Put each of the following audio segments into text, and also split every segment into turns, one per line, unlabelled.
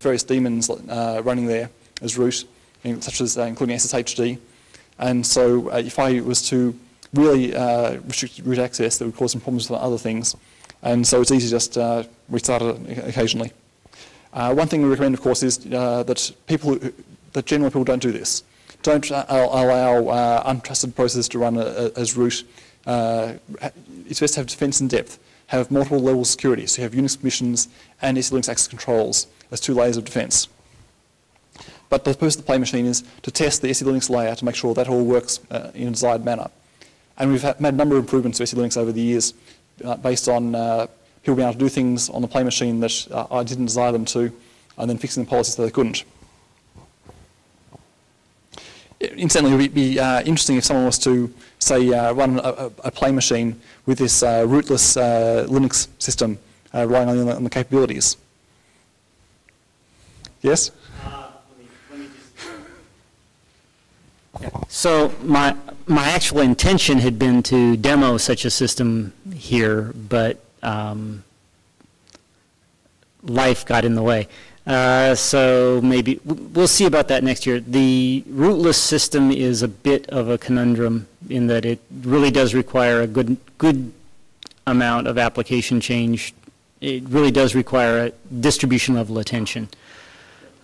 various daemons uh, running there as root, such as uh, including SSHD. And so uh, if I was to really uh, restrict root access, that would cause some problems with other things. And so it's easy to just uh, restart it occasionally. Uh, one thing we recommend, of course, is that people, who, that general people don't do this. Don't allow untrusted processes to run a, a, as root. it's best to have defense in depth have multiple levels of security. So you have Unix permissions and SELinux access controls as two layers of defense. But the purpose of the play machine is to test the SELinux layer to make sure that all works uh, in a desired manner. And we've made a number of improvements to SELinux over the years uh, based on uh, people being able to do things on the play machine that uh, I didn't desire them to, and then fixing the policies that they couldn't. Incidentally, it would be uh, interesting if someone was to, say, uh, run a, a, play machine with this rootless Linux system relying on the, on the capabilities. Yes?
So my my actual intention had been to demo such a system here, but um, life got in the way. Uh, so maybe we'll see about that next year. The rootless system is a bit of a conundrum in that it really does require a good good amount of application change. It really does require a distribution level attention.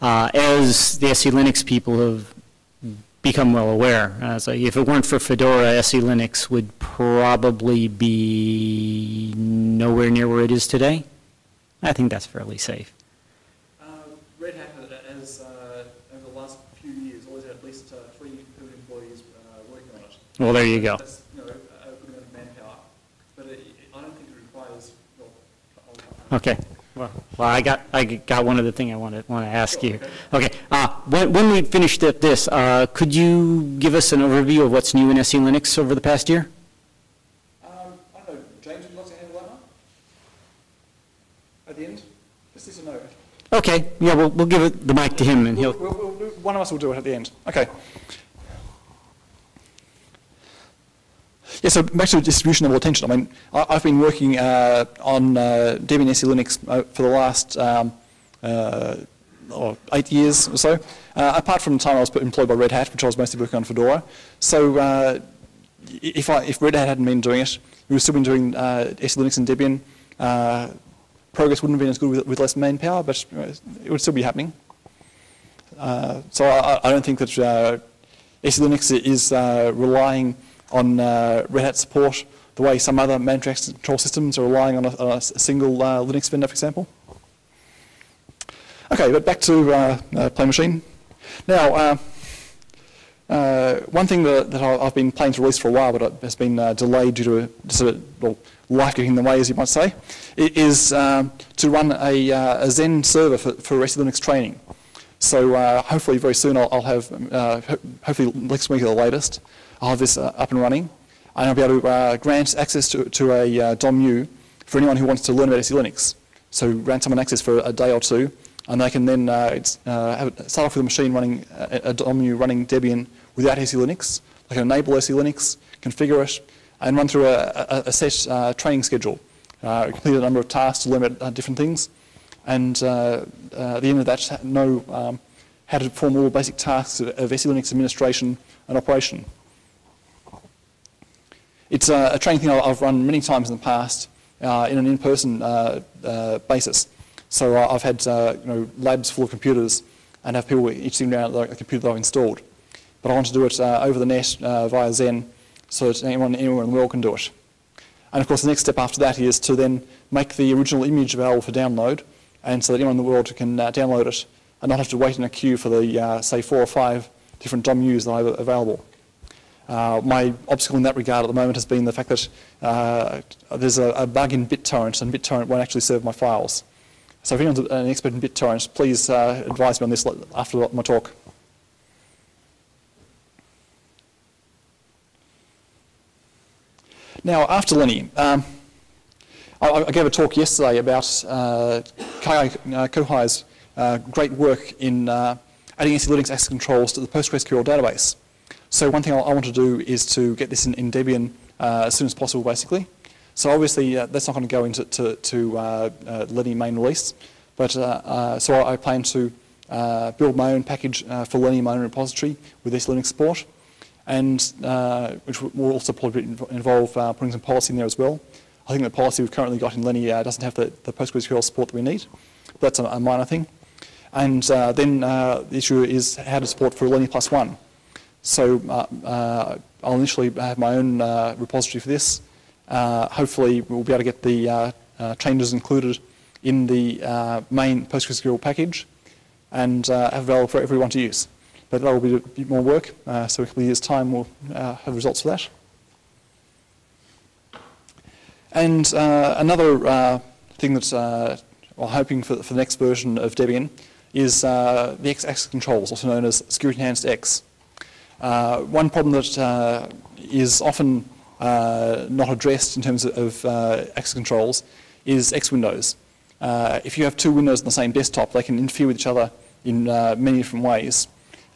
Uh, as the SELinux people have become well aware. Uh, so if it weren't for Fedora, SELinux would probably be nowhere near where it is today. I think that's fairly safe.
Red Hat has, uh, over the last few years, always had at least uh, three employees uh, working on it.
Well, there you go.
That's, you know, a good amount of manpower. But it, I don't think it requires...
Well, okay. Well, well, I got I got one other thing I want to want to ask you. Okay, uh, when, when we finished this, uh, could you give us an overview of what's new in SE Linux over the past year?
Um, I don't know. James, would like to handle that now? At the end, just yes or no.
Okay. Yeah, we'll we'll give it, the mic to him, and he'll.
We'll, we'll, one of us will do it at the end. Okay. Yeah, so back to the distribution level attention. I mean, I, have been working uh, on uh, Debian SELinux uh, for the last um, uh, oh, eight years or so, uh, apart from the time I was employed by Red Hat, which I was mostly working on Fedora. So uh, if, I, if Red Hat hadn't been doing it, we would still been doing uh, SELinux and Debian. Progress wouldn't have been as good with, with less manpower, but it would still be happening. so I, I, don't think that uh, SELinux is relying on uh, Red Hat support the way some other managed access control systems are relying on a, on a single uh, Linux vendor, for example. Okay, but back to uh, uh Play Machine. Now, uh, uh, one thing that, that, I've been planning to release for a while, but it has been delayed due to a, just a, well, life getting in the way, as you might say, is um, to run a, a, Xen server for, for Linux training. So hopefully very soon I'll, I'll have, hopefully next week at the latest, I'll have this uh, up and running. And I'll be able to uh, grant access to, to a uh, DOM-U for anyone who wants to learn about SELinux. So grant someone access for a day or two, and they can then uh, uh, start off with a machine running a, a DOM-U running Debian without SELinux. They can enable SELinux, configure it, and run through a, a, a set uh, training schedule. complete a number of tasks to learn about different things. And at the end of that, know um, how to perform all the basic tasks of, of SELinux administration and operation. It's a, training thing I've run many times in the past uh, in an in-person uh, uh, basis. So I've had you know, labs full of computers and have people each sitting around the computer that I've installed. But I want to do it over the net via Xen so that anyone anywhere in the world can do it. And of course, the next step after that is to then make the original image available for download, and so that anyone in the world can uh, download it and not have to wait in a queue for the, uh, say, four or five different DOM-Us that I have available. Uh, my obstacle in that regard at the moment has been the fact that uh, there's a, a, bug in BitTorrent and BitTorrent won't actually serve my files. So if anyone's an expert in BitTorrent, please uh, advise me on this after my talk. Now, after Lenny, um, I, I, gave a talk yesterday about uh, Kai uh, Kohei's uh, great work in uh, adding SELinux access controls to the PostgreSQL database. So one thing I, want to do is to get this in, in Debian uh, as soon as possible, basically. So obviously uh, that's not going to go into to, to uh, uh, Lenny main release, But uh, uh, so I, plan to uh, build my own package for learning my own repository with this Linux support, and which will also probably involve putting some policy in there as well. I think the policy we've currently got in Lenny uh, doesn't have the, the PostgreSQL support that we need. but That's a, a minor thing. And then the issue is how to support for Lenny plus one. So I'll initially have my own repository for this. Hopefully we'll be able to get the changes included in the main PostgreSQL package and uh, available for everyone to use. But that will be a bit more work, uh, so in a couple of years' time we'll uh, have results for that. And uh, another uh, thing that uh, I'm hoping for, for, the next version of Debian is the X access controls, also known as Security Enhanced X. one problem that is often not addressed in terms of, of X controls is X windows. Uh, if you have two windows on the same desktop, they can interfere with each other in uh, many different ways.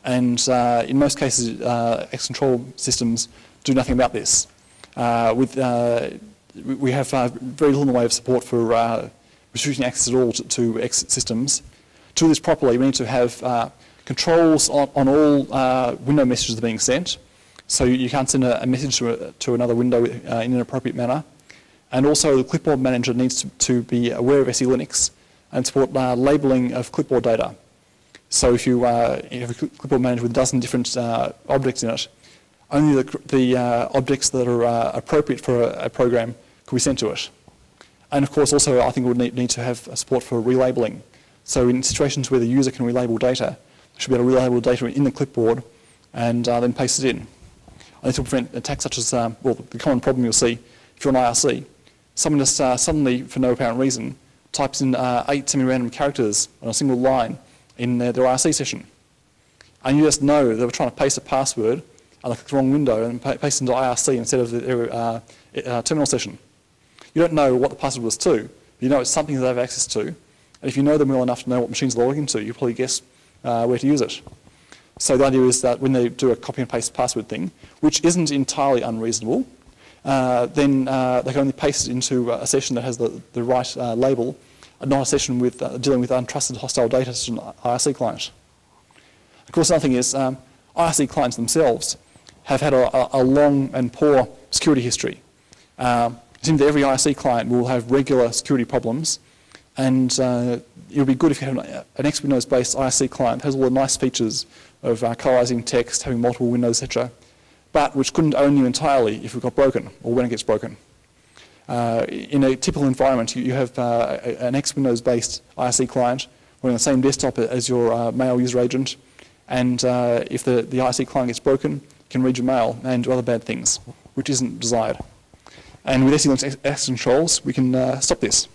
And uh, in most cases, uh, X control systems do nothing about this. Uh, with, uh, we have very little in the way of support for restricting access at all to, to, X systems. To do this properly, we need to have controls on, on all window messages that are being sent. So you can't send a, a message to, a, to, another window in an appropriate manner. And also the clipboard manager needs to, to be aware of SE Linux and support uh, labeling of clipboard data. So if you, uh, have a clipboard manager with a dozen different uh, objects in it, only the, the uh, objects that are uh, appropriate for a, a, program can be sent to it. And of course also I think we would need, need to have support for relabeling. So in situations where the user can relabel data, they should be able to relabel data in the clipboard and uh, then paste it in. And this will prevent attacks such as, um, well, the common problem you'll see if you're on IRC. Someone just uh, suddenly, for no apparent reason, types in eight semi-random characters on a single line in their, their IRC session. And you just know they were trying to paste a password and they clicked the wrong window and paste into IRC instead of their uh, uh, terminal session. You don't know what the password was to, but you know it's something that they have access to. And if you know them well enough to know what machines they're logging to, you probably guess uh, where to use it. So the idea is that when they do a copy and paste password thing, which isn't entirely unreasonable, uh, then uh, they can only paste it into a session that has the, the right uh, label not a session with uh, dealing with untrusted hostile data such as an IRC client. Of course, another thing is um, IRC clients themselves have had a, a long and poor security history. Um, it seems that every IRC client will have regular security problems, and uh, it would be good if you had an X Windows-based IRC client that has all the nice features of uh, colorizing text, having multiple windows, etc., but which couldn't own you entirely if it got broken or when it gets broken. Uh, in a typical environment, you, you have uh, an X Windows-based IRC client running the same desktop as your uh, mail user agent, and uh, if the, the IRC client gets broken, can read your mail and do other bad things, which isn't desired. And with SE Linux access controls, we can uh, stop this.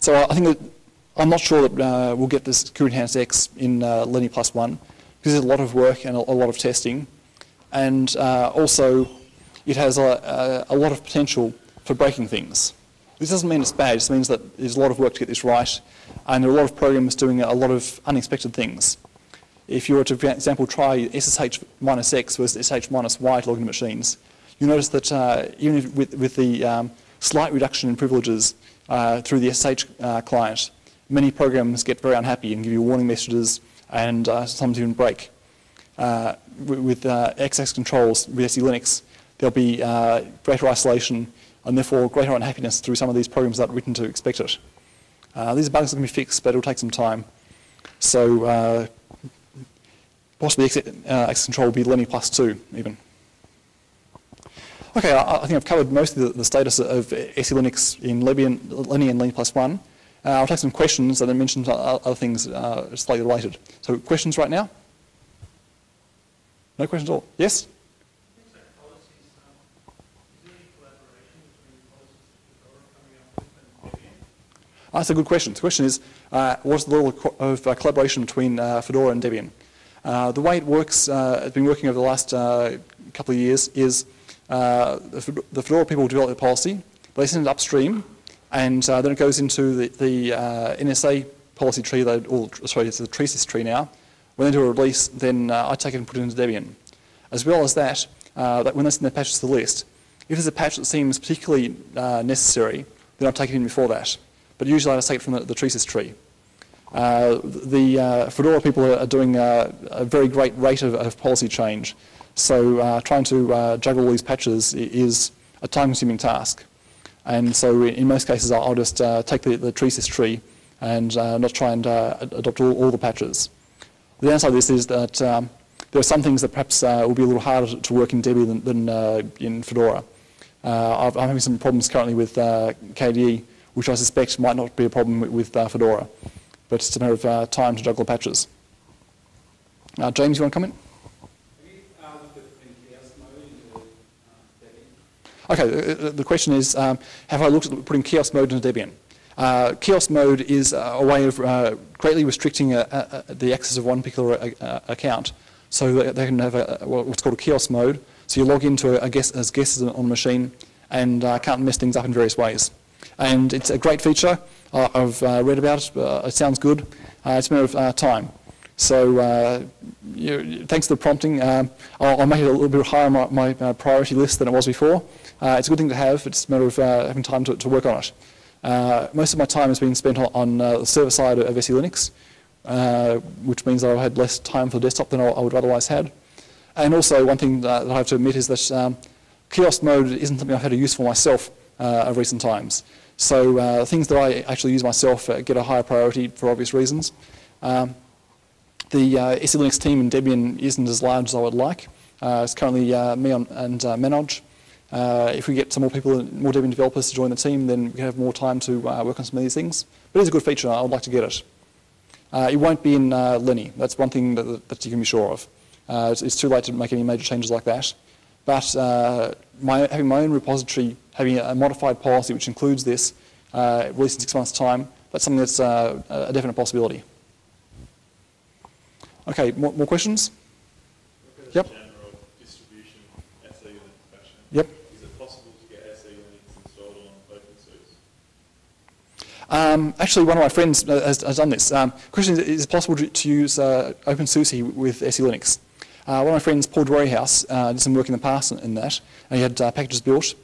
So I think that I'm not sure that uh, we'll get this Enhanced X in uh, Lenny Plus One because there's a lot of work and a, a lot of testing, and also it has a, a, a lot of potential for breaking things. This doesn't mean it's bad, it just means that there's a lot of work to get this right, and there are a lot of programs doing a lot of unexpected things. If you were to, for example, try SSH minus X versus SSH minus Y to log into machines, you notice that uh, even with, with, the um, slight reduction in privileges uh, through the SSH uh, client, many programs get very unhappy and give you warning messages and uh, sometimes even break. Uh, with uh, XX controls with SE Linux, there'll be uh, greater isolation and therefore greater unhappiness through some of these programs that are written to expect it. Uh, these bugs to be fixed, but it'll take some time. So uh, possibly access, control will be Lenny plus 2 even. Okay, I, I, think I've covered most of the, the status of SE Linux in Lenny and Lenny plus 1. Uh, I'll take some questions and then mention other things uh, slightly related. So questions right now? No questions at all? Yes? That's a good question. The question is, uh, what's the level of uh, collaboration between uh, Fedora and Debian? Uh, the way it works, uh, it's been working over the last uh, couple of years, is the, the Fedora people develop the policy, but they send it upstream, and then it goes into the, the NSA policy tree, that, or sorry, it's the Tresys tree now. When they do a release, then I take it and put it into Debian. As well as that, that when they send their patches to the list, if there's a patch that seems particularly necessary, then I take it in before that. but usually I just take it from the, the tree. Uh, the uh, Fedora people are doing uh, a very great rate of, of policy change, so uh, trying to uh, juggle all these patches is a time-consuming task. And so in most cases, I'll, just uh, take the, the Tresys tree and not try and adopt all, all, the patches. The downside of this is that um, there are some things that perhaps will be a little harder to work in Debian than, than in Fedora. i am having some problems currently with KDE, which I suspect might not be a problem with, Fedora but it's a matter of uh, time to juggle patches. Uh, James, you want to comment? Okay, the, the, question is, um, have I looked at putting kiosk mode into Debian? Uh, kiosk mode is a way of uh, greatly restricting a, a, a, the access of one particular uh, account. So they can have what's called a kiosk mode. So you log into a, guest as guests on a machine and uh, can't mess things up in various ways. And it's a great feature. Uh, I've uh, read about it. Uh, it sounds good. it's a matter of time. So you, thanks to the prompting, um, I'll, I'll, make it a little bit higher on my, my uh, priority list than it was before. Uh, it's a good thing to have. It's a matter of uh, having time to, to, work on it. most of my time has been spent on, on the server side of SE Linux, which means that I've had less time for the desktop than I, I would otherwise had. And also, one thing that, I have to admit is that um, kiosk mode isn't something I've had to use for myself uh, of recent times. So uh, things that I actually use myself uh, get a higher priority for obvious reasons. Um, the uh, SE Linux team in Debian isn't as large as I would like. Uh, it's currently uh, me on, and uh. Uh, if we get some more people, more Debian developers to join the team, then we can have more time to work on some of these things. But it's a good feature. I would like to get it. it won't be in Lenny. That's one thing that, that you can be sure of. It's, it's, too late to make any major changes like that. But my, having my own repository having a modified policy which includes this, uh, released in six months' time, that's something that's uh, a definite possibility. Okay, more, more questions? Yep.
Is it possible to get SE Linux installed on OpenSUSE?
Um, actually, one of my friends uh, has, has done this. Um, question is, is it possible to, to use uh, OpenSUSE with SE Linux? Uh, one of my friends, Paul Dwerryhouse, uh, did some work in the past in that, and he had uh, packages built.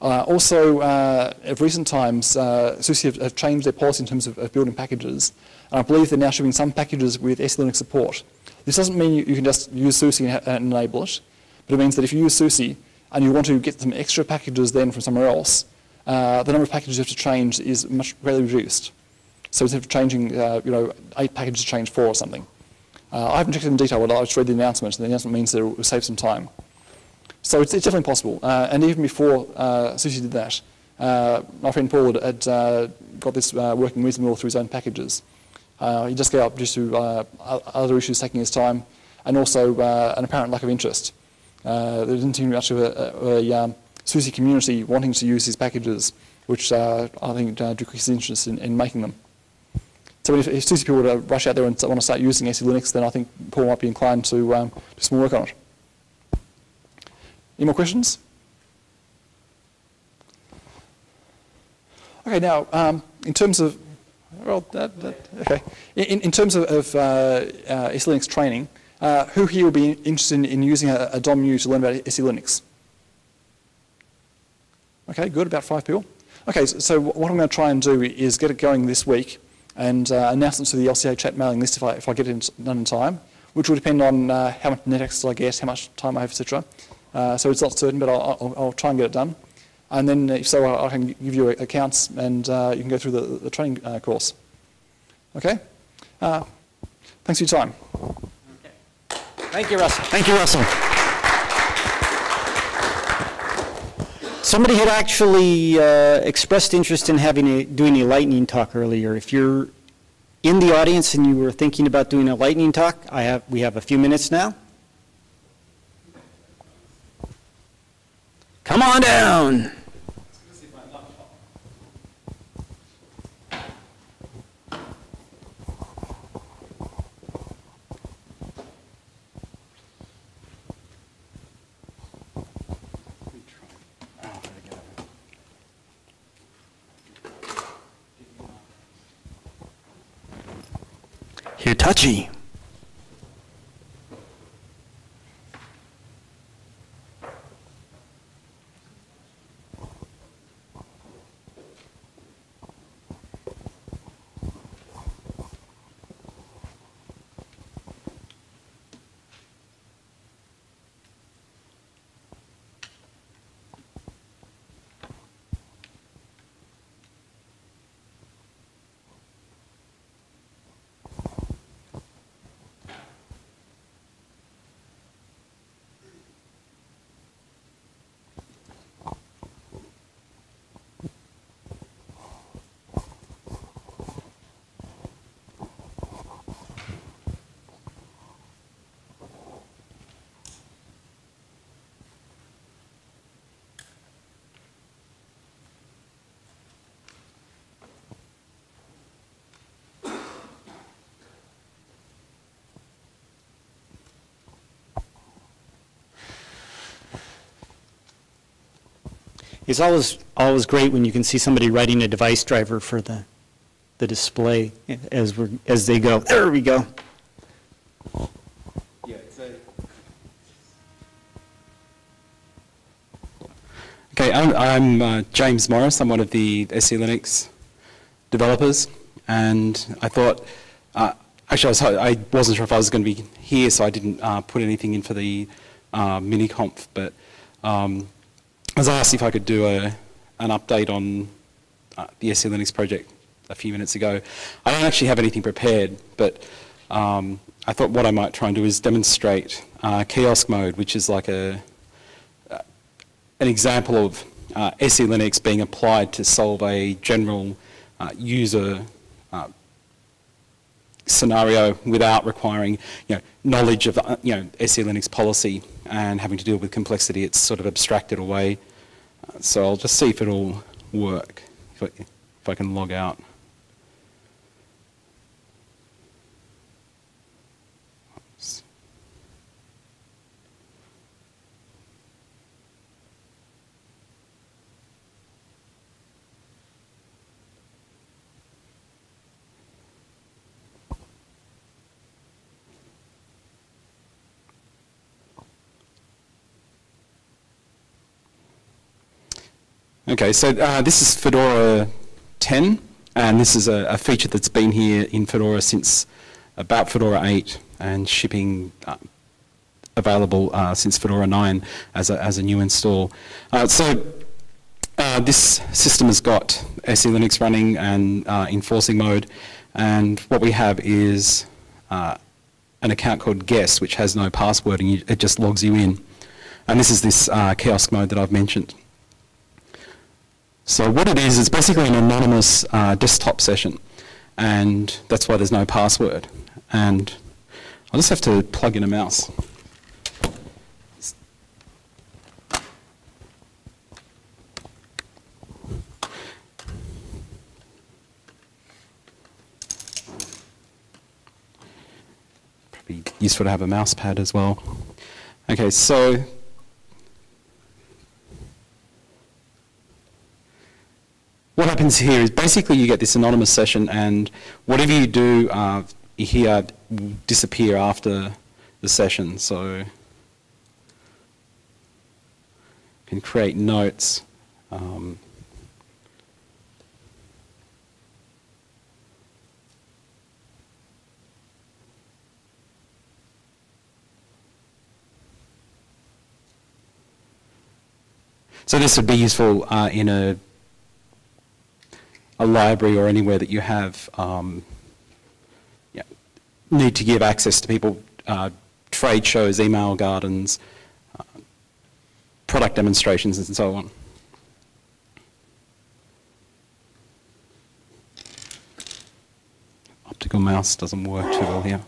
Uh, also, uh, of recent times, SUSE have, have, changed their policy in terms of, of, building packages. And I believe they're now shipping some packages with SE Linux support. This doesn't mean you, you can just use SUSE and, and, enable it, but it means that if you use SUSE and you want to get some extra packages then from somewhere else, uh, the number of packages you have to change is much greatly reduced. So instead of changing, uh, you know, eight packages to change four or something. Uh, I haven't checked it in detail, but I just read the announcement, and the announcement means that it will save some time. So it's, it's definitely possible. Uh, and even before uh, did that, uh, my friend Paul had, got this working reasonably well through his own packages. He just gave up due to other issues taking his time and also an apparent lack of interest. there didn't seem much of a, a, a um, SUSE community wanting to use these packages, which I think decreased his interest in, in, making them. So if, if SUSE people were to rush out there and want to start using SE Linux, then I think Paul might be inclined to um, do some work on it. Any more questions? Okay, now, um, in terms of, well, that, that, okay. In, in terms of, of uh, uh, SE Linux training, uh, who here would be interested in, in using a, a DOM-U to learn about SE Linux? Okay, good, about five people. Okay, so, so what I'm going to try and do is get it going this week and uh, announce it to the LCA chat mailing list if I, if I get it done in time, which will depend on uh, how much net access I get, how much time I have, etc. Uh, so it's not certain, but I'll, I'll, I'll, try and get it done. And then if so, I, can give you accounts and uh, you can go through the, the training uh, course. Okay? Uh, thanks for your time. Okay.
Thank you, Russell. Thank you, Russell. Somebody had actually uh, expressed interest in having a, doing a lightning talk earlier. If you're in the audience and you were thinking about doing a lightning talk, I have, we have a few minutes now. Come on down. You're It's always, always great when you can see somebody writing a device driver for the, the display as we're, as they go. There we go.
Yeah. Okay, I'm, I'm uh, James Morris. I'm one of the SE Linux developers, and I thought, uh, actually, I, was, I wasn't sure if I was going to be here, so I didn't uh, put anything in for the uh, mini conf, but um, I was asked if I could do a, an update on uh, the SE Linux project a few minutes ago. I don't actually have anything prepared, but um, I thought what I might try and do is demonstrate uh, kiosk mode, which is like a an example of uh, SE Linux being applied to solve a general uh, user uh, scenario without requiring you know, knowledge of uh, you know, SE Linux policy and having to deal with complexity. It's sort of abstracted away. So I'll just see if it'll work, if I, if I can log out. Okay, so uh, this is Fedora 10, and this is a, a, feature that's been here in Fedora since about Fedora 8 and shipping uh, available uh, since Fedora 9 as a, as a new install. Uh, so uh, this system has got SE Linux running and uh, enforcing mode, and what we have is an account called guest, which has no password, and you, it just logs you in. And this is this kiosk mode that I've mentioned. So what it is, is basically an anonymous uh, desktop session, and that's why there's no password. And I'll just have to plug in a mouse. Probably useful to have a mouse pad as well. Okay, so what happens here is basically you get this anonymous session and whatever you do uh, here will disappear after the session. So you can create notes. Um, So this would be useful uh, in a a library or anywhere that you have um, yeah, need to give access to people, uh, trade shows, email gardens, uh, product demonstrations and so on. Optical mouse doesn't work too well here.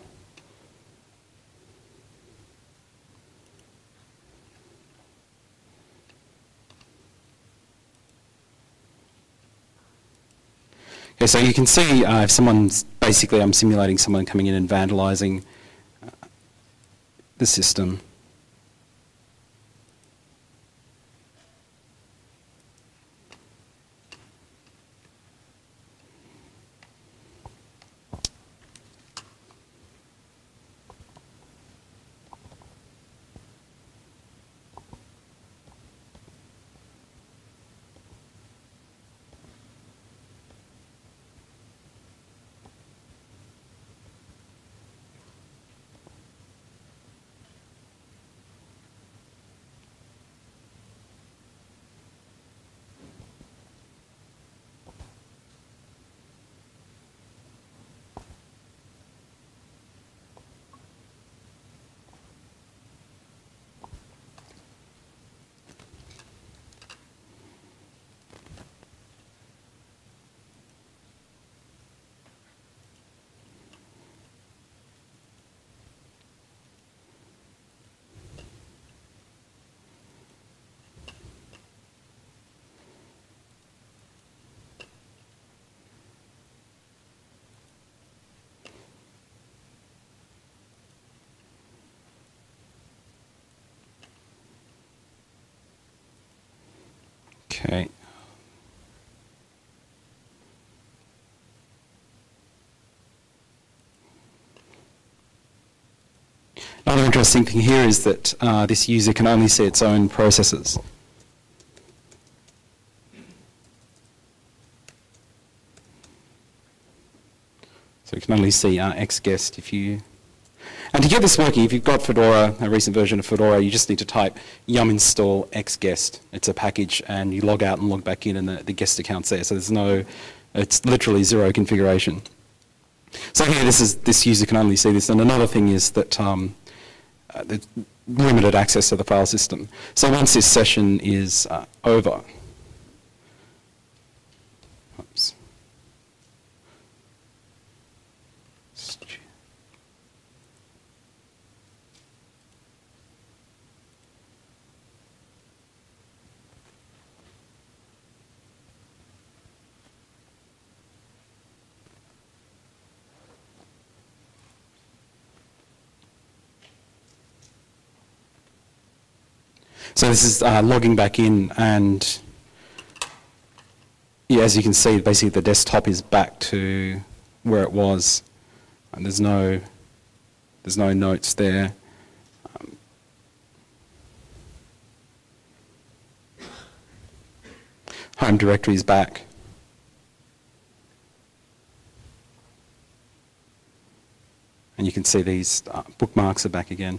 So you can see uh, if someone's, basically I'm simulating someone coming in and vandalizing uh, the system. Okay. Another interesting thing here is that uh, this user can only see its own processes. So you can only see uh, xguest if you... And to get this working, if you've got Fedora, a recent version of Fedora, you just need to type yum install xguest. It's a package, and you log out and log back in, and the, the guest account's there. So there's no, it's literally zero configuration. So here, this is this user can only see this. And another thing is that um, uh, limited access to the file system. So once this session is uh, over, So this is uh, logging back in and yeah, as you can see, basically the desktop is back to where it was. And there's no, there's no notes there. Um, home directory is back. And you can see these uh, bookmarks are back again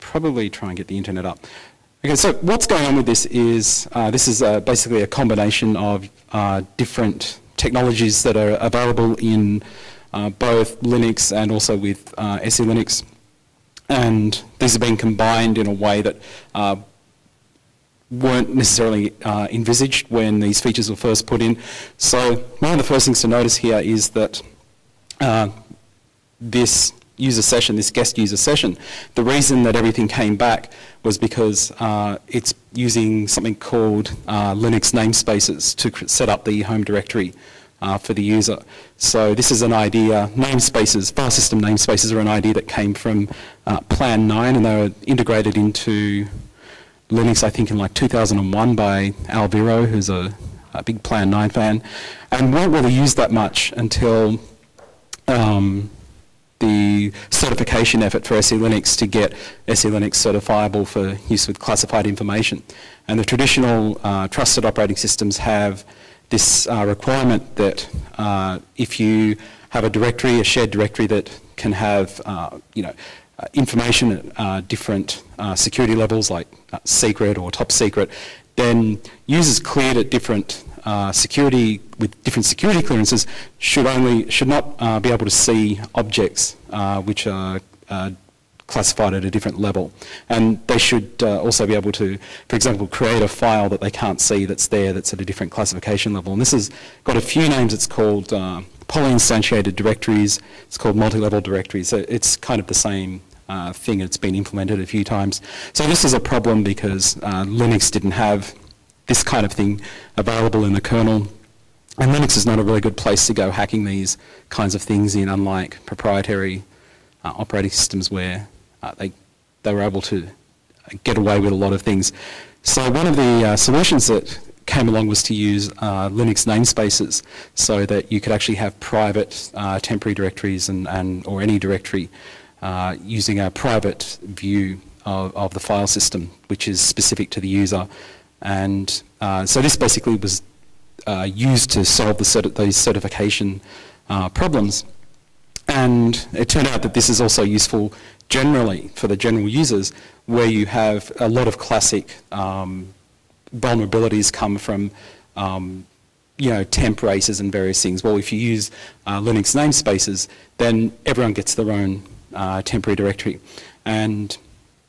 probably try and get the internet up. Okay, so what's going on with this is uh, this is uh, basically a combination of uh, different technologies that are available in uh, both Linux and also with uh, SE Linux. And these have been combined in a way that uh, weren't necessarily envisaged when these features were first put in. So one of the first things to notice here is that this user session, this guest user session, the reason that everything came back was because uh, it's using something called uh, Linux namespaces to set up the home directory uh, for the user. So this is an idea, namespaces, file system namespaces are an idea that came from uh, Plan 9 and they were integrated into Linux I think in like 2001 by Al Viro who's a, a big Plan 9 fan and weren't really used that much until um, the certification effort for SE Linux to get SE Linux certifiable for use with classified information. And the traditional uh, trusted operating systems have this uh, requirement that uh, if you have a directory, a shared directory that can have, uh, you know, uh, information at uh, different security levels like secret or top secret, then users cleared at different uh, security with different security clearances should only should not uh, be able to see objects uh, which are uh, classified at a different level, and they should also be able to, for example, create a file that they can't see that's there that's at a different classification level. And this has got a few names. It's called poly-instantiated directories. It's called multi-level directories. So it's kind of the same uh, thing. It's been implemented a few times. So this is a problem because uh, Linux didn't have this kind of thing available in the kernel. And Linux is not a really good place to go hacking these kinds of things in, unlike proprietary uh, operating systems where uh, they, they were able to get away with a lot of things. So one of the uh, solutions that came along was to use uh, Linux namespaces so that you could actually have private uh, temporary directories and, and, or any directory uh, using a private view of, of, the file system, which is specific to the user and uh, so this basically was uh, used to solve the cert those certification uh, problems. And it turned out that this is also useful generally for the general users where you have a lot of classic um, vulnerabilities come from um, you know, temp races and various things. Well, if you use uh, Linux namespaces, then everyone gets their own uh, temporary directory. And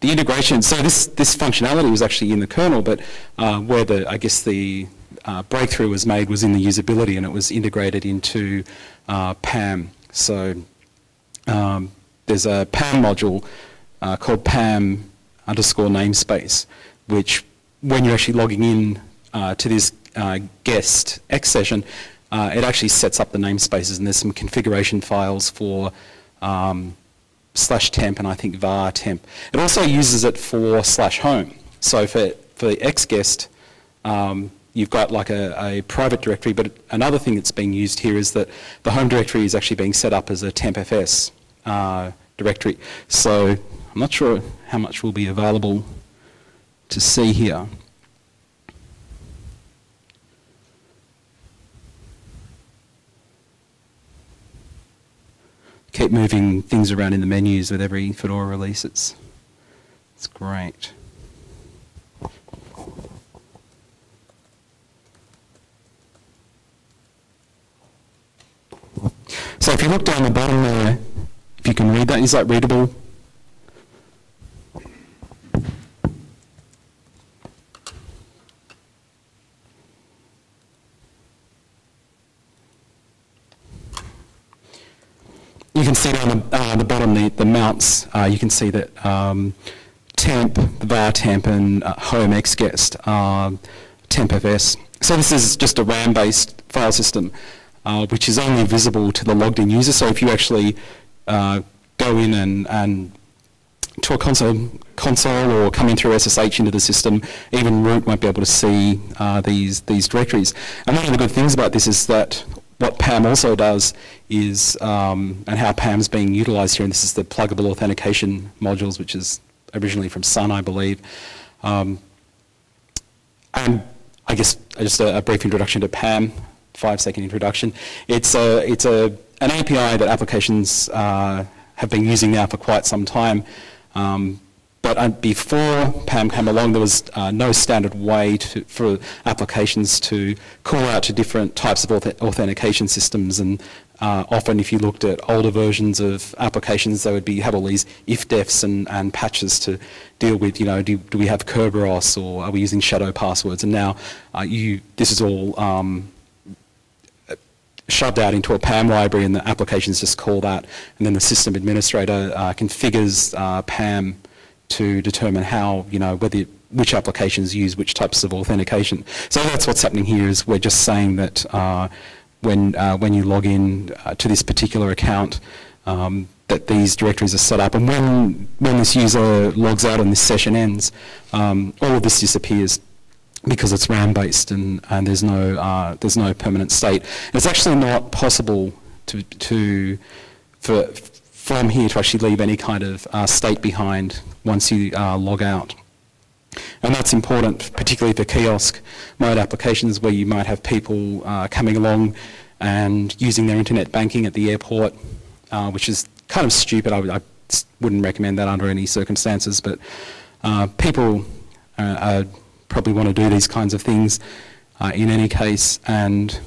the integration, so this, this functionality was actually in the kernel, but uh, where the, I guess the uh, breakthrough was made was in the usability and it was integrated into uh, PAM. So um, there's a PAM module uh, called PAM underscore namespace, which when you're actually logging in uh, to this uh, guest X session, it actually sets up the namespaces and there's some configuration files for um, slash temp and I think var temp. It also uses it for slash home. So for, for the xguest um, you've got like a, a, private directory, but another thing that's being used here is that the home directory is actually being set up as a tmpfs uh, directory. So I'm not sure how much will be available to see here. Keep moving things around in the menus with every Fedora release. It's, it's great. So if you look down the bottom there, if you can read that, is that readable? See down the, uh, the bottom the, the mounts, uh, you can see that um, temp, the var temp and uh, home xguest are tmpfs. So this is just a RAM-based file system uh, which is only visible to the logged in user. So if you actually uh, go in and, and to a console, console or come in through SSH into the system, even root won't be able to see uh, these, these directories. And one of the good things about this is that what PAM also does is, um, and how PAM is being utilised here, and this is the pluggable authentication modules, which is originally from Sun, I believe. Um, and I guess just a, a brief introduction to PAM five second introduction. It's a, it's a, an API that applications uh, have been using now for quite some time. Um, but before PAM came along, there was uh, no standard way to, for applications to call out to different types of authentication systems. And uh, often, if you looked at older versions of applications, they would be have all these if-defs and, and patches to deal with. You know, do, do, we have Kerberos or are we using shadow passwords? And now, uh, you this is all um, shoved out into a PAM library and the applications just call that. And then the system administrator uh, configures uh, PAM to determine how, you know, whether which applications use which types of authentication. So that's what's happening here is we're just saying that uh, when, uh, when you log in uh, to this particular account, um, that these directories are set up. And when, when this user logs out and this session ends, um, all of this disappears because it's RAM based and, and there's no uh, there's no permanent state. And it's actually not possible to to for from here to actually leave any kind of uh, state behind once you uh, log out. And that's important, particularly for kiosk mode applications where you might have people uh, coming along and using their internet banking at the airport, uh, which is kind of stupid. I, I, wouldn't recommend that under any circumstances, but uh, people are probably want to do these kinds of things uh, in any case. And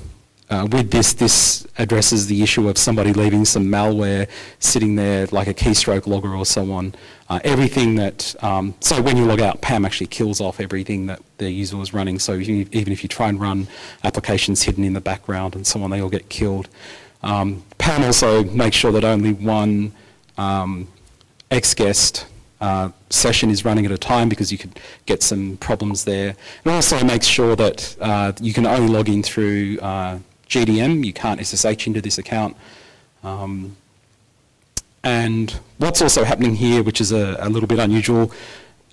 uh, with this, this addresses the issue of somebody leaving some malware sitting there like a keystroke logger or so on. Uh, everything that, um, so when you log out, PAM actually kills off everything that the user was running. So you, even if you try and run applications hidden in the background and so on, they all get killed. Um, PAM also makes sure that only one um, xguest uh, session is running at a time because you could get some problems there. It also makes sure that uh, you can only log in through uh, GDM. You can't SSH into this account. Um, and what's also happening here, which is a, a little bit unusual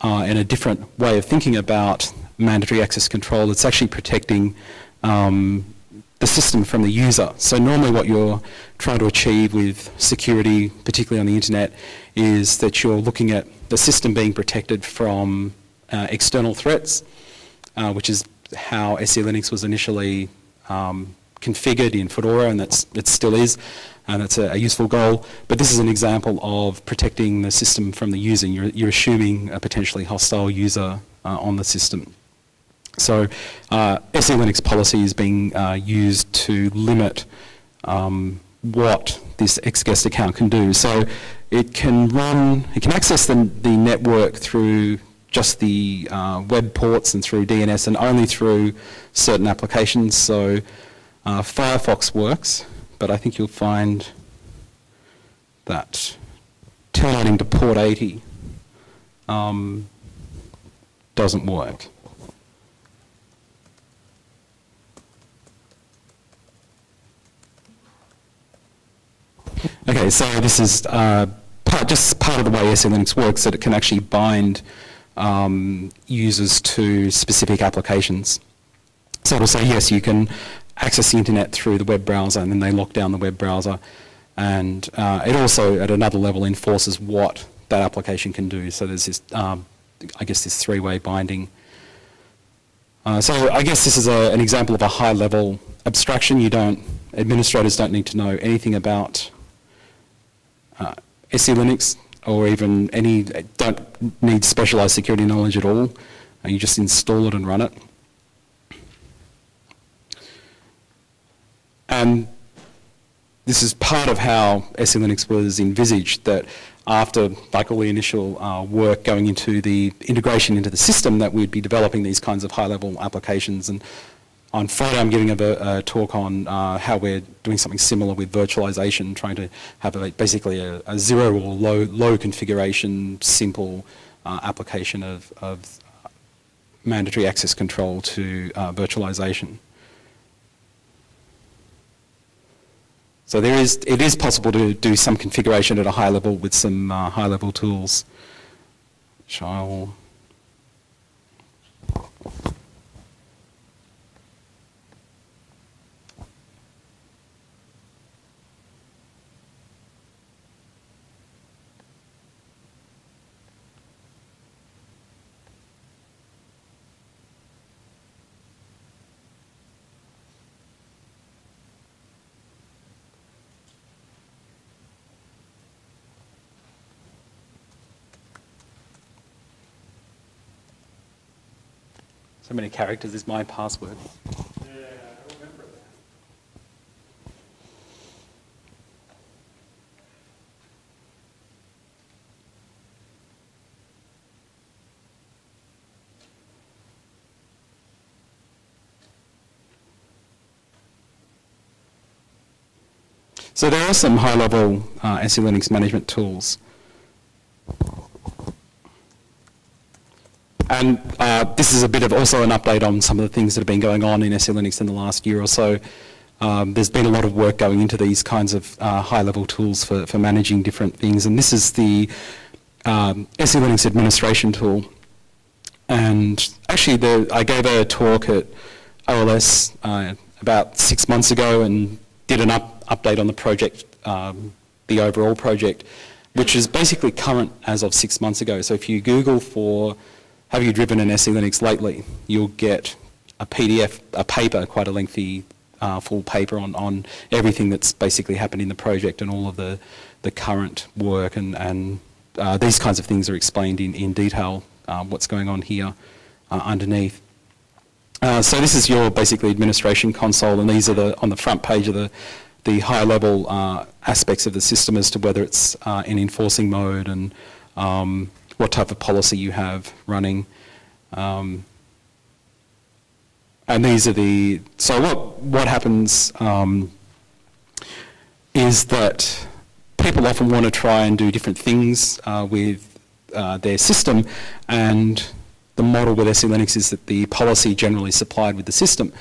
uh, and a different way of thinking about mandatory access control, it's actually protecting um, the system from the user. So normally what you're trying to achieve with security, particularly on the internet, is that you're looking at the system being protected from uh, external threats, uh, which is how SE Linux was initially um, configured in Fedora, and that's, it still is, and that's a, a, useful goal. But this is an example of protecting the system from the user. You're, you're assuming a potentially hostile user uh, on the system. So uh, SE Linux policy is being uh, used to limit um, what this xguest account can do. So it can run, it can access the, the network through just the uh, web ports and through DNS and only through certain applications. So uh, Firefox works, but I think you'll find that terminating to port 80 um, doesn't work. Okay, so this is uh, part, just part of the way SE Linux works, that it can actually bind um, users to specific applications. So it'll say, yes, you can access the internet through the web browser, and then they lock down the web browser. And uh, it also, at another level, enforces what that application can do. So there's this, um, I guess, this three-way binding. Uh, so I guess this is a, an example of a high-level abstraction. You don't, administrators don't need to know anything about uh, SE Linux or even any, don't need specialized security knowledge at all. Uh, you just install it and run it. And this is part of how SE Linux was envisaged, that after like all the initial uh, work going into the integration into the system, that we'd be developing these kinds of high-level applications. And on Friday, I'm giving a, a talk on uh, how we're doing something similar with virtualization, trying to have a, basically a, a, zero or low, low configuration, simple uh, application of, of, mandatory access control to uh, virtualization. So there is, it is possible to do some configuration at a high level with some uh, high level tools, which I'll So many characters is my password. So there are some high-level uh, SE Linux management tools. And uh, this is a bit of also an update on some of the things that have been going on in SE Linux in the last year or so. Um, there's been a lot of work going into these kinds of uh, high-level tools for, for managing different things. And this is the um, SE Linux administration tool. And actually, the, I gave a talk at OLS uh, about six months ago and did an up, update on the project, um, the overall project, which is basically current as of six months ago. So if you Google for have you driven an SE Linux lately, you'll get a PDF, a paper, quite a lengthy uh, full paper on, on everything that's basically happened in the project and all of the, the current work and, and uh, these kinds of things are explained in, in detail, um, what's going on here uh, underneath. Uh, so this is your basically administration console and these are the on the front page of the the high level uh, aspects of the system as to whether it's uh, in enforcing mode and um, what type of policy you have running. Um, and these are the, so what, what happens um, is that people often want to try and do different things uh, with uh, their system and the model with SE Linux is that the policy generally supplied with the system.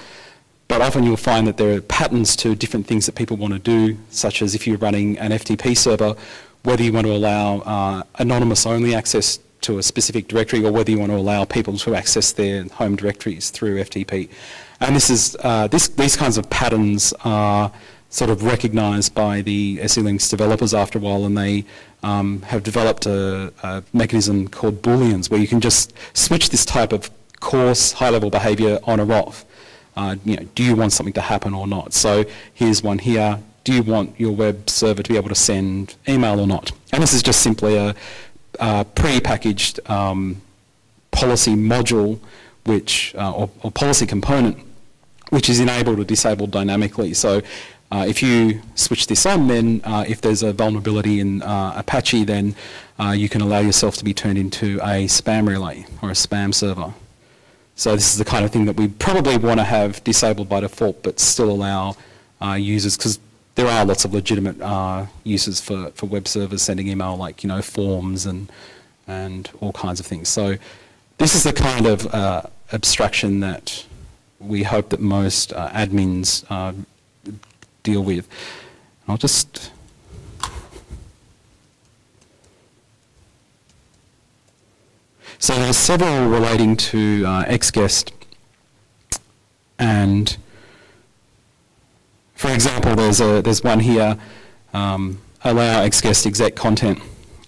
But often you'll find that there are patterns to different things that people want to do, such as if you're running an FTP server, whether you want to allow uh, anonymous only access to a specific directory or whether you want to allow people to access their home directories through FTP. And this is, uh, this, these kinds of patterns are sort of recognised by the SE Linux developers after a while and they um, have developed a, a, mechanism called booleans where you can just switch this type of coarse high-level behaviour on or off. Uh, you know, do you want something to happen or not? So here's one here do you want your web server to be able to send email or not? And this is just simply a, a pre-packaged um, policy module which, uh, or, or, policy component which is enabled or disabled dynamically. So uh, if you switch this on, then uh, if there's a vulnerability in uh, Apache, then uh, you can allow yourself to be turned into a spam relay or a spam server. So this is the kind of thing that we probably want to have disabled by default, but still allow uh, users, because there are lots of legitimate uh, uses for, for web servers sending email, like you know forms and and all kinds of things. So this is the kind of uh, abstraction that we hope that most uh, admins uh, deal with. I'll just. So there's several relating to uh, XGuest And for example, there's, a, there's one here, um, allow XGuest exec content.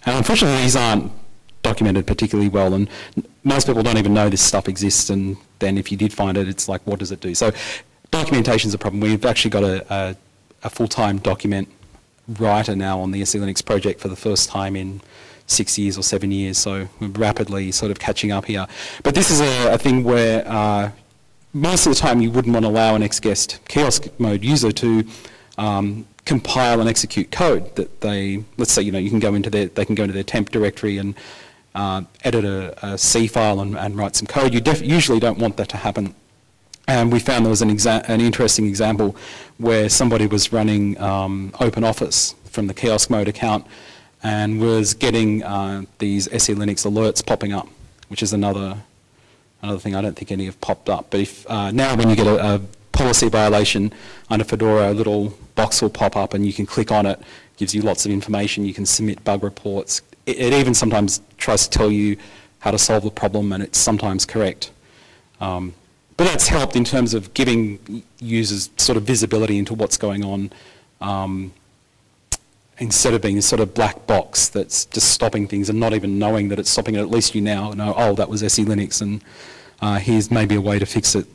And unfortunately, these aren't documented particularly well, and most people don't even know this stuff exists, and then if you did find it, it's like, what does it do? So documentation is a problem. We've actually got a, a, a full-time document writer now on the SE Linux project for the first time in six years or seven years, so we're rapidly sort of catching up here. But this is a, a thing where uh, most of the time you wouldn't want to allow an XGuest kiosk mode user to um, compile and execute code that they, let's say, you know, you can go into their, they can go into their temp directory and uh, edit a, a C file and, and, write some code. You usually don't want that to happen. And we found there was an, an interesting example where somebody was running um, OpenOffice from the kiosk mode account and was getting uh, these SE Linux alerts popping up, which is another another thing I don't think any have popped up. But if uh, now when you get a, a, policy violation under Fedora, a little box will pop up and you can click on it, gives you lots of information, you can submit bug reports. It, it even sometimes tries to tell you how to solve the problem and it's sometimes correct. Um, but that's helped in terms of giving users sort of visibility into what's going on um, instead of being a sort of black box that's just stopping things and not even knowing that it's stopping it. At least you now know, oh, that was SE Linux and uh, here's maybe a way to fix it.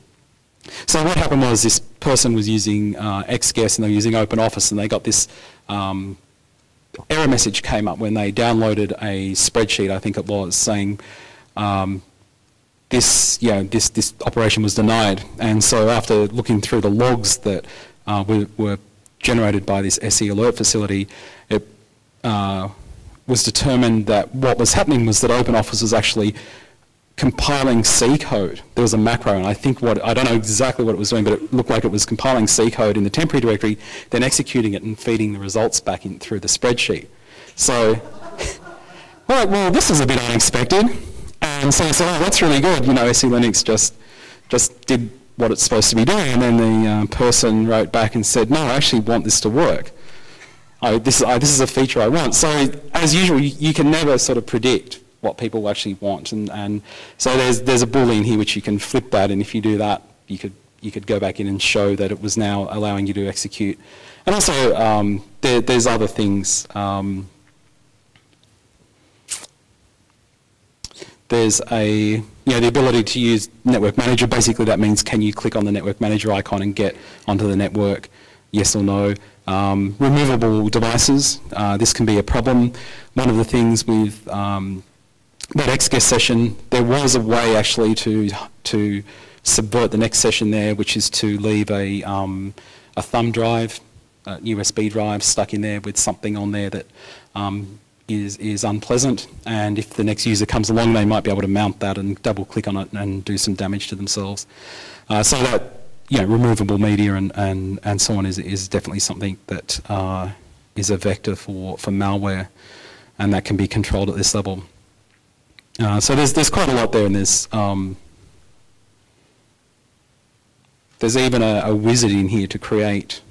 So what happened was this person was using uh, XGuest and they were using OpenOffice and they got this um, error message came up when they downloaded a spreadsheet, I think it was, saying um, this, you know, this, this operation was denied. And so after looking through the logs that uh, were, were, generated by this SE alert facility, it uh, was determined that what was happening was that OpenOffice was actually compiling C code. There was a macro, and I think what, I don't know exactly what it was doing, but it looked like it was compiling C code in the temporary directory, then executing it and feeding the results back in through the spreadsheet. So, well, well, this is a bit unexpected. And so I said, oh, that's really good. You know, SE Linux just, just did what it's supposed to be doing. And then the uh, person wrote back and said, no, I actually want this to work. I, this, I, this is a feature I want. So as usual, you, you can never sort of predict what people actually want. And, and so there's, there's a boolean here which you can flip that, and if you do that, you could, you could go back in and show that it was now allowing you to execute. And also, um, there, there's other things. Um, there's a, you know, the ability to use Network Manager. Basically, that means can you click on the Network Manager icon and get onto the network, yes or no. Um, removable devices, uh, this can be a problem. One of the things with um, that XGuest session, there was a way actually to to subvert the next session there, which is to leave a um, a thumb drive, a USB drive stuck in there with something on there that um, is is unpleasant. And if the next user comes along, they might be able to mount that and double click on it and do some damage to themselves. Uh, so that you know, removable media and, and, and so on is, is definitely something that uh, is a vector for, for malware and that can be controlled at this level. Uh, so there's there's quite a lot there, and there's um, there's even a, a, wizard in here to create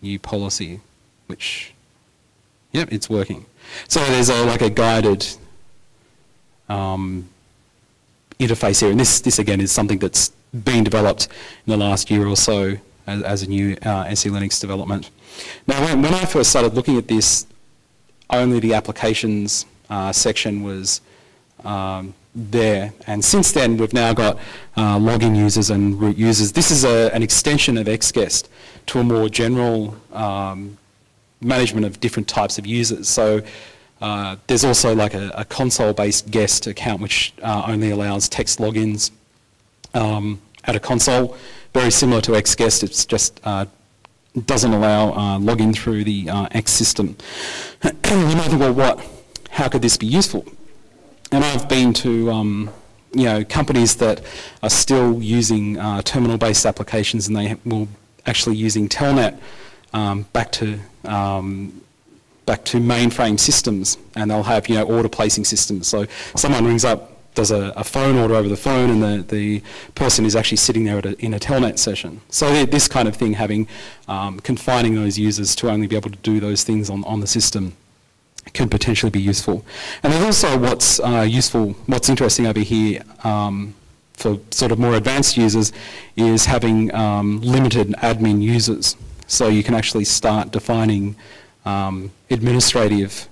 new policy, which yep, it's working. So there's a, like a guided um, interface here, and this this again is something that's been developed in the last year or so as, as a new uh, Linux development. Now, when, when I first started looking at this, only the applications uh, section was um, there. And since then, we've now got uh, login users and root users. This is a, an extension of XGuest to a more general um, management of different types of users. So uh, there's also like a, a console-based guest account which uh, only allows text logins um, at a console. Very similar to XGuest, it's just uh, doesn't allow uh, login through the X system. you might think, well, what? how could this be useful? And I've been to um, you know companies that are still using uh, terminal-based applications, and they will actually using Telnet um, back to um, back to mainframe systems, and they'll have you know order placing systems. So someone rings up, does a, a phone order over the phone, and the, the person is actually sitting there a, in a telnet session. So this kind of thing, having um, confining those users to only be able to do those things on, on the system could potentially be useful. And then also what's uh, useful, what's interesting over here, um, for sort of more advanced users is having um, limited admin users. So you can actually start defining um, administrative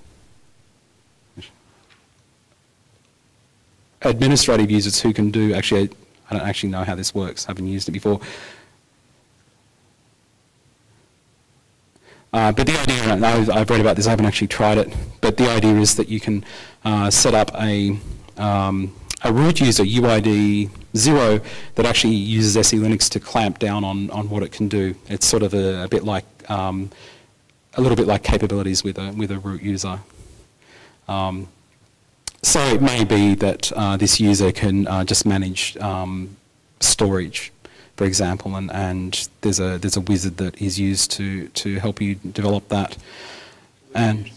administrative users who can do actually I don't actually know how this works. I haven't used it before. Uh, but the idea, I've, I've read about this, I haven't actually tried it, but the idea is that you can uh, set up a, um, a root user, UID 0, that actually uses SE Linux to clamp down on, on what it can do. It's sort of a, a bit like, um, a little bit like capabilities with a, with a root user. Um, so it may be that uh, this user can uh, just manage um, storage for example, and, and there's a there's a wizard that is used to to help you develop that. And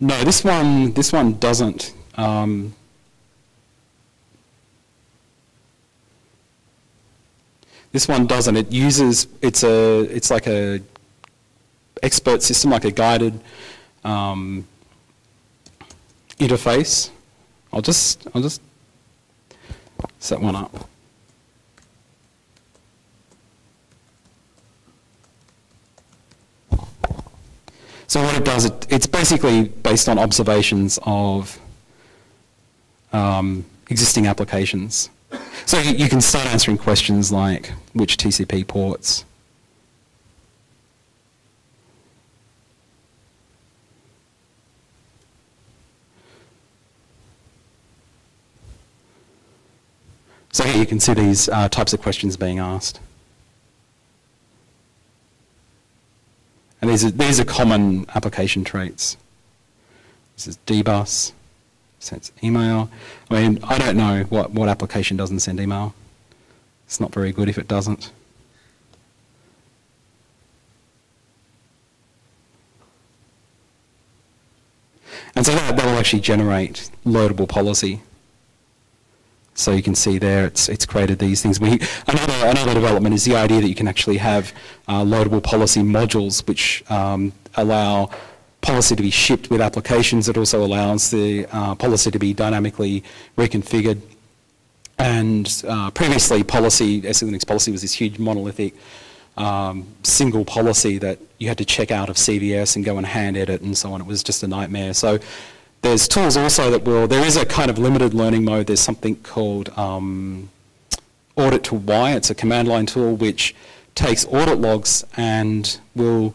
no, this one this one doesn't. Um, this one doesn't. It uses it's a it's like a expert system, like a guided. Um, interface. I'll just, I'll just set one up. So what it does, it, it's basically based on observations of um, existing applications. So you, you, can start answering questions like which TCP ports So here you can see these uh, types of questions being asked. These are, these are common application traits. This is dbus, sends email. I mean, I don't know what, what application doesn't send email. It's not very good if it doesn't. And so that, that will actually generate loadable policy. So you can see there it's, it's created these things. We, another, another development is the idea that you can actually have uh, loadable policy modules which um, allow policy to be shipped with applications. It also allows the uh, policy to be dynamically reconfigured. And uh, previously policy, SE Linux policy was this huge monolithic um, single policy that you had to check out of CVS and go and hand edit and so on. It was just a nightmare. So there's tools also that will, there is a kind of limited learning mode. There's something called um, Audit to Y. It's a command line tool which takes audit logs and will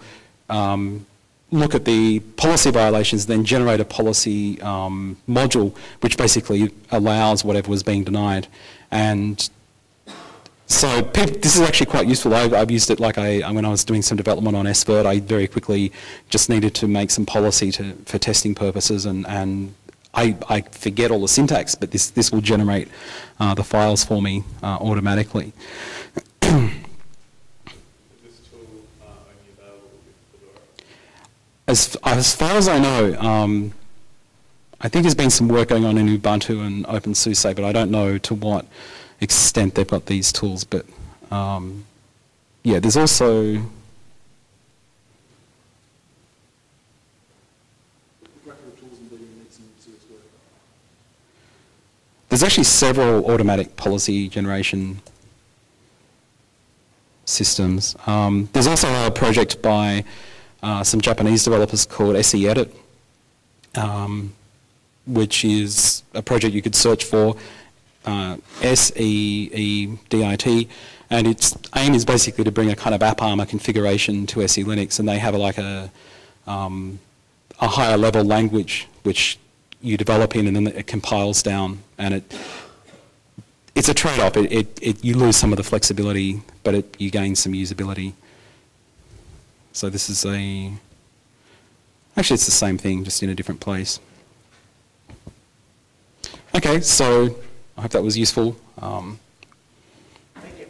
um, look at the policy violations, then generate a policy um, module which basically allows whatever was being denied. And so this is actually quite useful. I've, I've, used it like I, when I was doing some development on SVirt, I very quickly just needed to make some policy to, for testing purposes and, and I, I, forget all the syntax, but this, this will generate uh, the files for me uh, automatically. as, as far as I know, um, I think there's been some work going on in Ubuntu and OpenSUSE, but I don't know to what extent they've got these tools. But um, yeah, there's also there's actually several automatic policy generation systems. Um, there's also a project by uh, some Japanese developers called SEEdit, um, which is a project you could search for uh, S-E-E-D-I-T, and its aim is basically to bring a kind of AppArmor configuration to SE Linux, and they have a, like a, um, a higher level language which you develop in and then it compiles down, and it it's a trade-off. It, it, it, you lose some of the flexibility, but it, you gain some usability. So this is a, actually it's the same thing, just in a different place. Okay, so I hope that was useful. Um, Thank you.